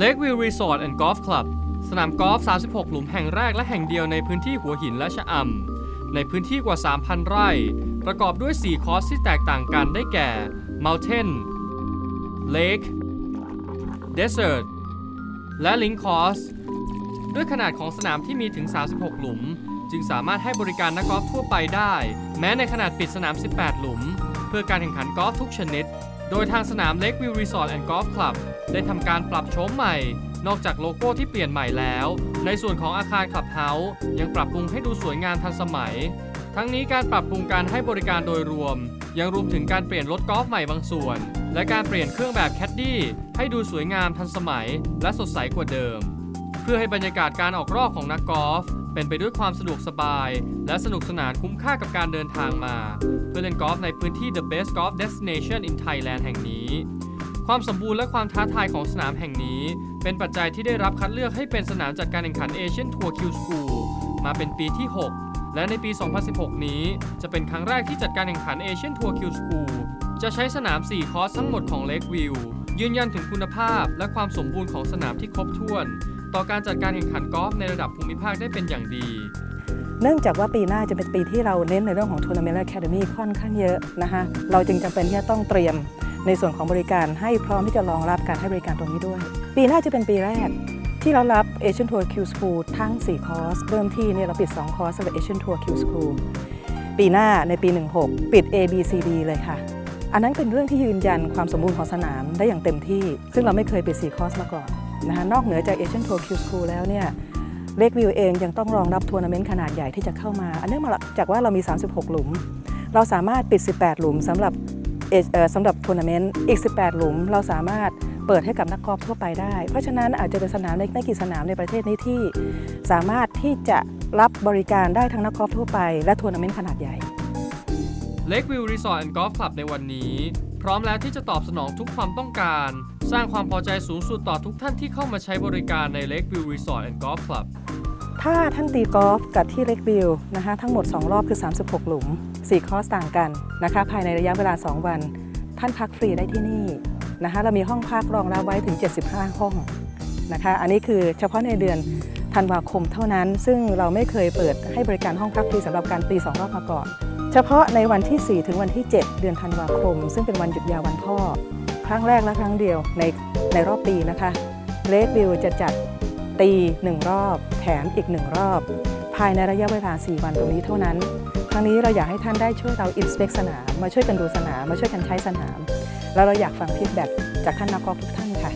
Lakeview Resort and Golf Club สนามกอล์ฟ 36 หลุมแห่งแรกและแห่งเดียวในพื้นที่หัวหินและชะอำ ในพื้นที่กว่า 3,000 ไร่ ประกอบด้วย 4 คอร์สที่แตกต่างกันได้แก่ Mountain Lake Desert และ Link Course ด้วยขนาดของสนามที่มีถึง 36 หลุม จึงสามารถให้บริการนักกอล์ฟทั่วไปได้ แม้ในขนาดปิดสนาม 18 หลุม เพื่อการแข่งขันกอล์ฟทุกชนิด โดยทางสนาม Lakeview Resort and Golf Club ได้ทำการปรับโฉมใหม่ นอกจากโลโก้ที่เปลี่ยนใหม่แล้ว ในส่วนของอาคารคลับเฮาส์ยังปรับปรุงให้ดูสวยงามทันสมัย ทั้งนี้การปรับปรุงการให้บริการโดยรวม ยังรวมถึงการเปลี่ยนรถกอล์ฟใหม่บางส่วน และการเปลี่ยนเครื่องแบบแคดดี้ให้ดูสวยงามทันสมัย และสดใสกว่าเดิม เพื่อให้บรรยากาศการออกรอบของนักกอล์ฟ เป็นไปด้วยความสะดวกสบาย และสนุกสนานคุ้มค่ากับการเดินทางมา เพื่อเล่นกอล์ฟในพื้นที่ The Best Golf Destination in Thailand แห่งนี้ ความสมบูรณ์และความท้าทายของสนามแห่งนี้ เป็นปัจจัยที่ได้รับคัดเลือกให้เป็นสนามจัดการแข่งขัน Asian Tour Q School มาเป็นปีที่ 6 และในปี 2016 นี้ จะเป็นครั้งแรกที่จัดการแข่งขัน Asian Tour Q School จะใช้สนาม 4 คอร์สทั้งหมดของ Lakeview ยืนยันถึงคุณภาพและความสมบูรณ์ของสนามที่ครบถ้วน ต่อการจัดการแข่งขันกอล์ฟในระดับภูมิภาคได้เป็นอย่างดีเนื่องจากว่าปีหน้าจะเป็นปีที่เราเน้นในเรื่องของทัวร์นาเมนต์และแขกมีค่อนข้างเยอะนะคะเราจึงจำเป็นที่จะต้องเตรียมในส่วนของบริการให้พร้อมที่จะรองรับการให้บริการตรงนี้ด้วย ปีหน้าจะเป็นปีแรก ที่เรารับ Asian Tour Q School ทั้ง 4 คอร์ส เริ่มที่เนี่ยเราปิด 2 คอร์สสำหรับ Asian Tour Q School ปีหน้าในปี 16 ปิด A B C D เลยค่ะ อันนั้นเป็นเรื่องที่ยืนยันความสมบูรณ์ของสนามได้อย่างเต็มที่ ซึ่งเราไม่เคยปิด4คอร์สมาก่อน นะคะนอกเหนือจาก Asian Tour Q School แล้วเนี่ยเลกวิวเองยังต้องรองรับทัวร์นาเมนต์ขนาดใหญ่ที่จะเข้ามา อันเนื่องมาจากว่าเรามี 36 หลุม เราสามารถปิด 18 หลุมสำหรับสำหรับทัวร์นาเมนต์อีก 18 หลุม เราสามารถเปิดให้กับนักกอล์ฟทั่วไปได้ เพราะฉะนั้นอาจจะเป็นสนามเล็กไม่กี่สนามในประเทศนี้ที่ สามารถที่จะรับบริการได้ทั้งนักกอล์ฟทั่วไปและทัวร์นาเมนต์ขนาดใหญ่ Lakeview Resort and Golf Club ในวันนี้ พร้อมแล้วที่จะตอบสนองทุกความต้องการ สร้างความพอใจสูงสุดต่อทุกท่านที่เข้ามาใช้บริการใน Lakeview Resort and Golf Club ถ้าท่านตีกอล์ฟกับที่เล็กวิวนะคะทั้งหมด 2 รอบคือ 36 หลุม 4 คอร์สต่างกันนะคะภายในระยะเวลา 2 วัน ท่านพักฟรีได้ที่นี่นะคะเรามีห้องพักรองรับไว้ถึง 75 ห้องนะคะอันนี้คือเฉพาะในเดือนธันวาคมเท่านั้น ซึ่งเราไม่เคยเปิดให้บริการห้องพักฟรีสำหรับการตี 2 รอบมาก่อน เฉพาะในวันที่ 4 ถึงวันที่ 7 เดือนธันวาคม ซึ่งเป็นวันหยุดยาววันพ่อ ครั้งแรกและครั้งเดียวในในรอบปีนะคะเลควิวจะจัดตี1รอบ แถมอีก1รอบ ภายในระยะเวลา 4 วันตรงนี้เท่านั้นครั้งนี้เราอยากให้ท่านได้ช่วยเรา inspect สนาม มาช่วยกันดูสนาม มาช่วยกันใช้สนาม แล้วเราอยากฟัง feedback จากท่านนักกอล์ฟทุกท่านค่ะ